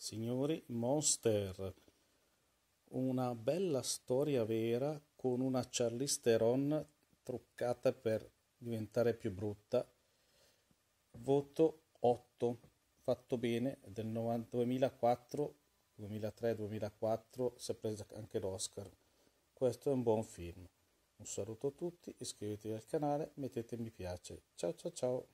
Signori, Monster, una bella storia vera con una Charlize Theron truccata per diventare più brutta. Voto 8, fatto bene, del 2004, 2003-2004 si è presa anche l'Oscar. Questo è un buon film. Un saluto a tutti, iscrivetevi al canale, mettete mi piace. Ciao ciao ciao!